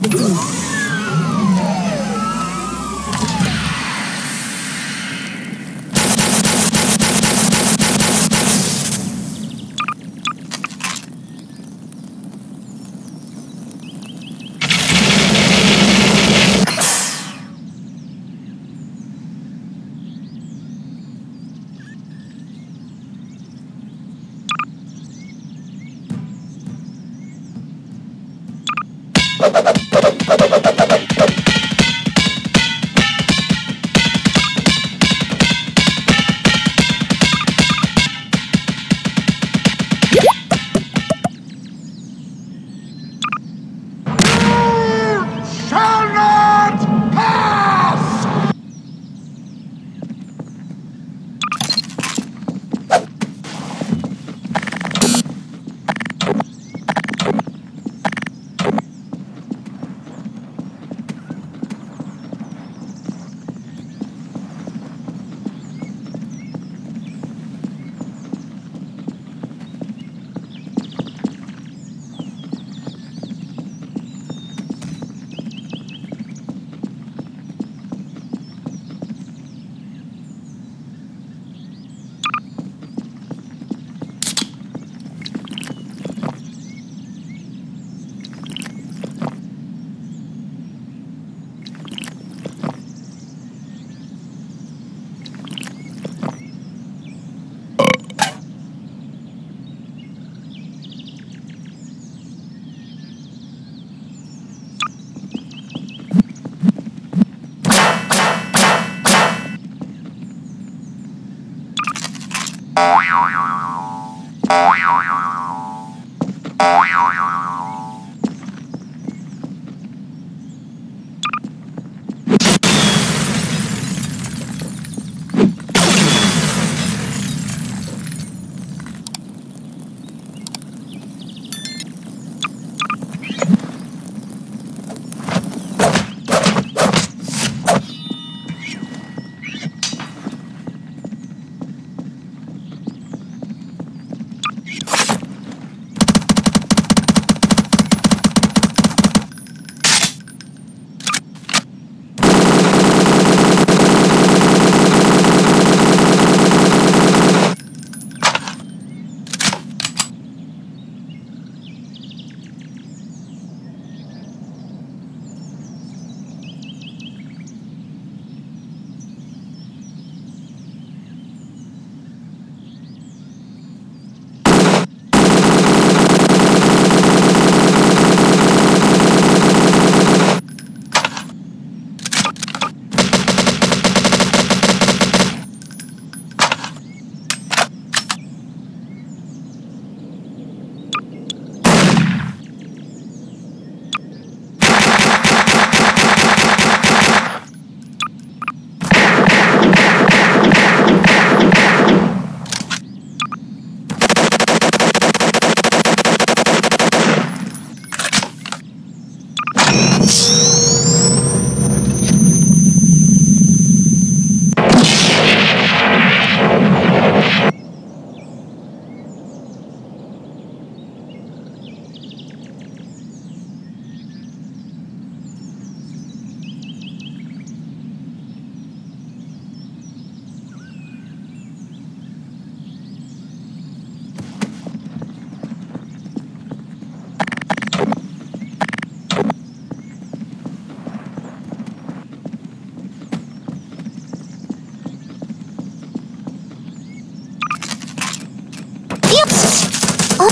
Thank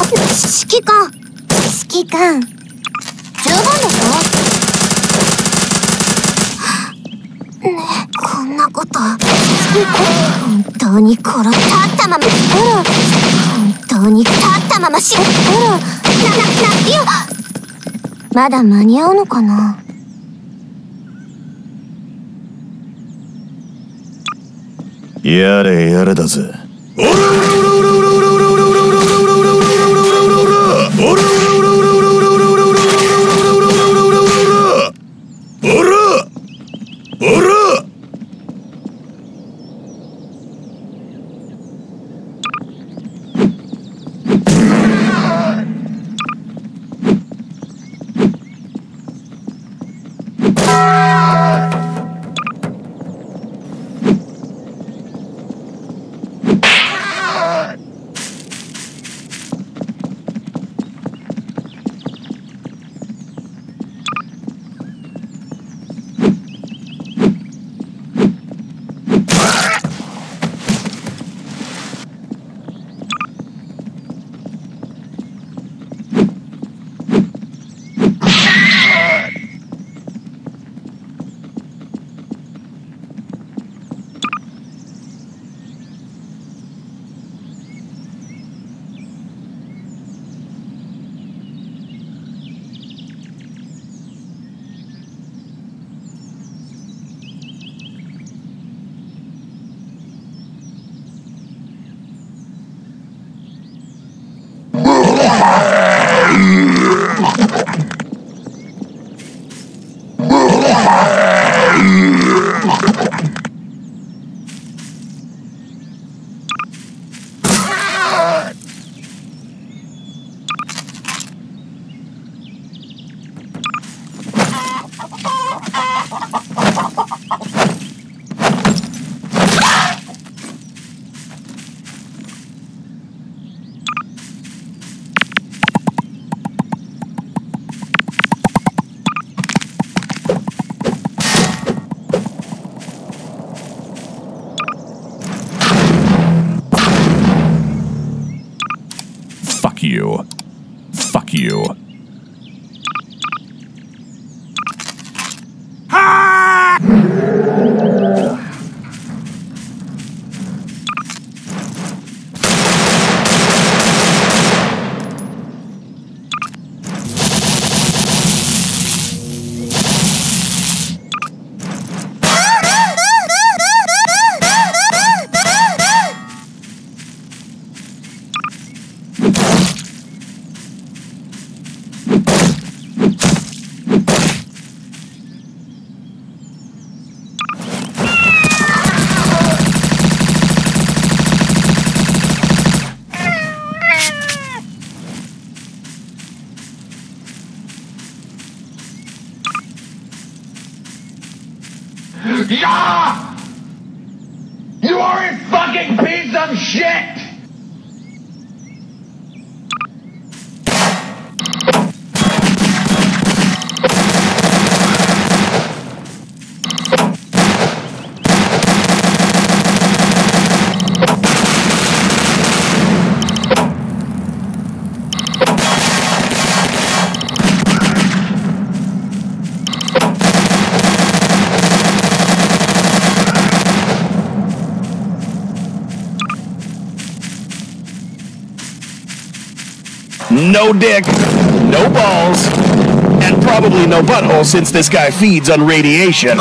指揮官指揮官十分でしょねえこんなこと。本当に殺立ったまま本当に立ったまましほらななないや。まだ間に合うのかな。やれやれだぜ。おらおらおら Yeah! You are a fucking piece of shit! No dick, no balls, and probably no butthole since this guy feeds on radiation.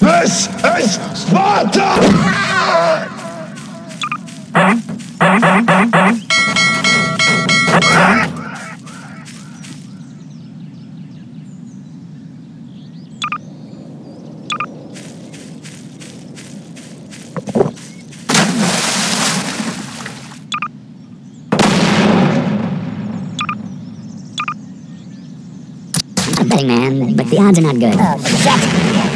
This is Sparta! man, but the odds are not good. Oh, shit!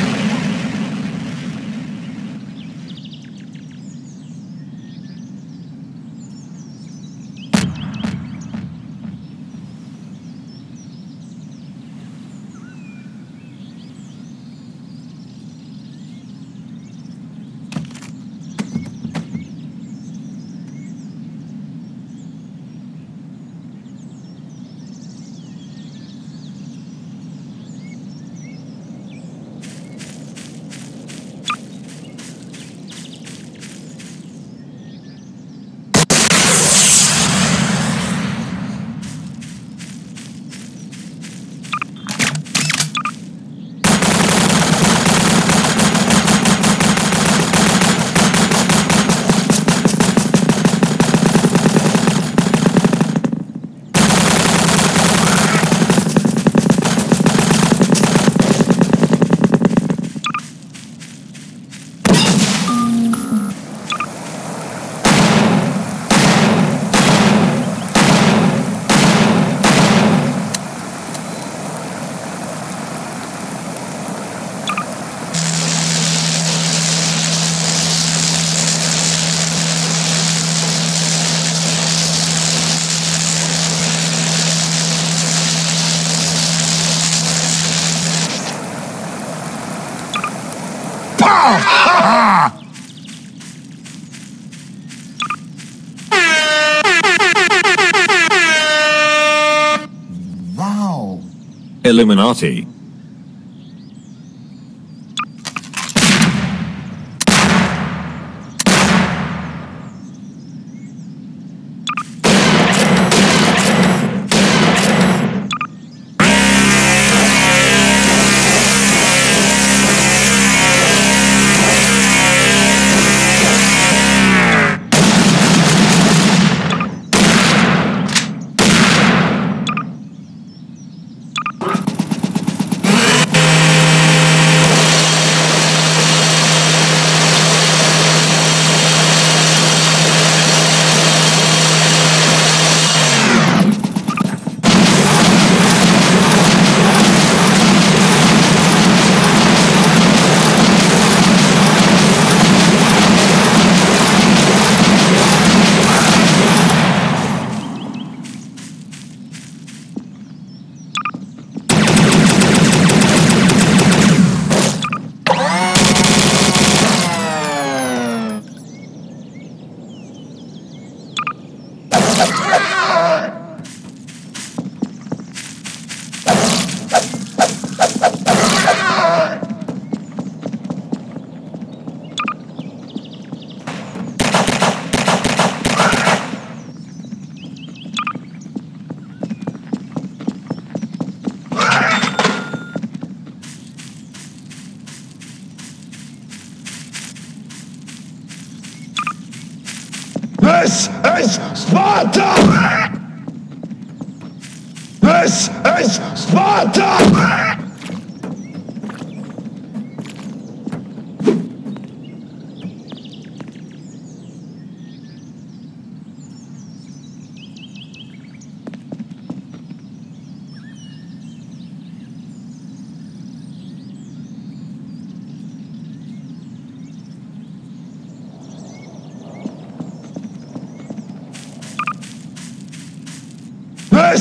Illuminati.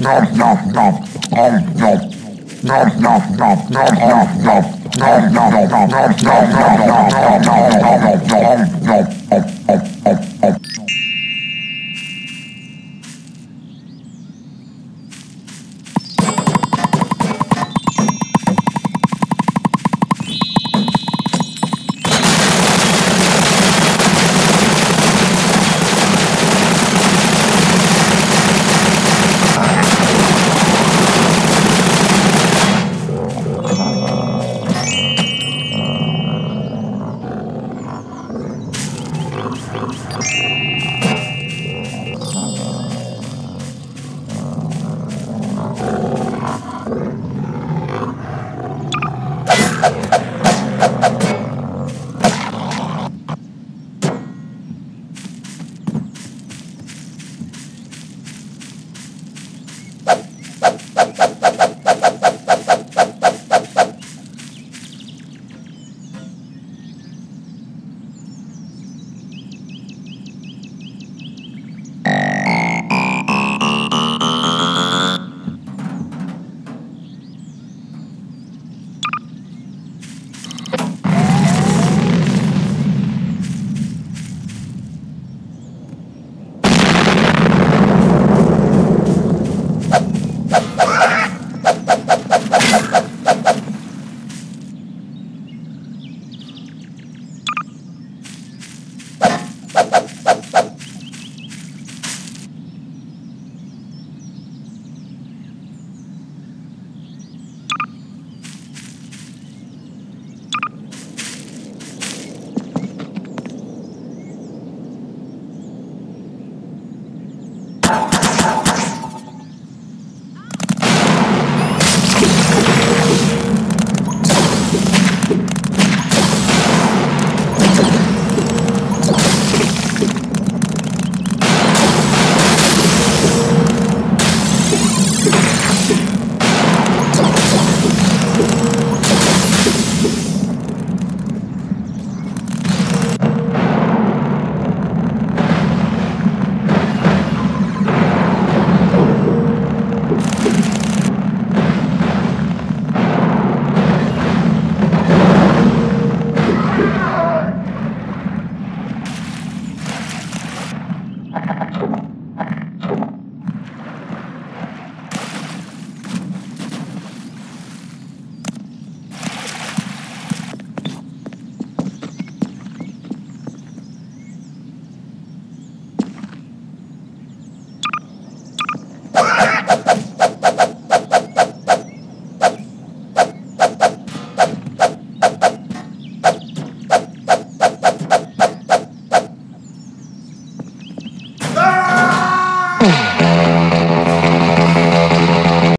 nom nom nom nom nom